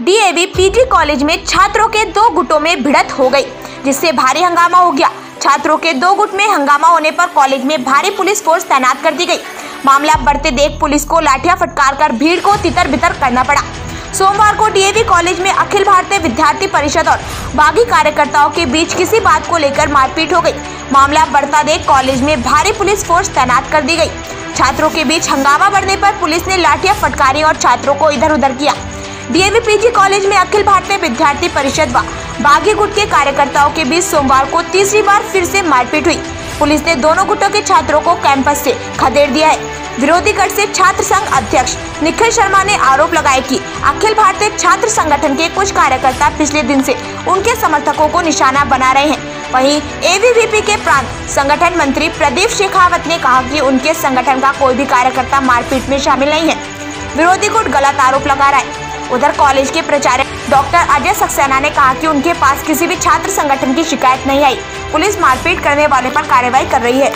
DAV PG college में छात्रों के दो गुटों में भिड़त हो गई, जिससे भारी हंगामा हो गया। छात्रों के दो गुट में हंगामा होने पर कॉलेज में भारी पुलिस फोर्स तैनात कर दी गई। मामला बढ़ते देख पुलिस को लाठियाँ फटकार कर भीड़ को तितर बितर करना पड़ा। सोमवार को डीएवी कॉलेज में अखिल भारतीय विद्यार्थी परिषद और बागी कार्यकर्ताओं के बीच किसी बात को लेकर मारपीट हो गई। मामला बढ़ता देख कॉलेज में भारी पुलिस फोर्स तैनात कर दी गई। छात्रों के बीच हंगामा बढ़ने पर पुलिस ने लाठियाँ फटकारी और छात्रों को इधर उधर किया। डीएवी पीजी कॉलेज में अखिल भारतीय विद्यार्थी परिषद व बागी गुट के कार्यकर्ताओं के बीच सोमवार को तीसरी बार फिर से मारपीट हुई। पुलिस ने दोनों गुटों के छात्रों को कैंपस से खदेड़ दिया है। विरोधी गढ़ से छात्र संघ अध्यक्ष निखिल शर्मा ने आरोप लगाया कि अखिल भारतीय छात्र संगठन के कुछ कार्यकर्ता पिछले दिन से उनके समर्थकों को निशाना बना रहे हैं। वहीं एबीवीपी के प्रांत संगठन मंत्री प्रदीप शेखावत ने कहा कि उनके संगठन का कोई भी कार्यकर्ता मारपीट में शामिल नहीं है। विरोधी गुट गलत आरोप लगा रहा है। उधर कॉलेज के प्राचार्य डॉक्टर अजय सक्सेना ने कहा कि उनके पास किसी भी छात्र संगठन की शिकायत नहीं आई। पुलिस मारपीट करने वाले पर कार्रवाई कर रही है।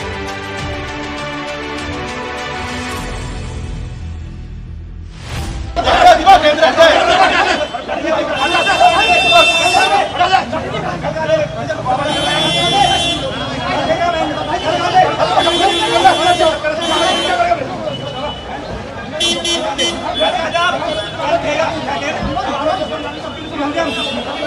Gracias.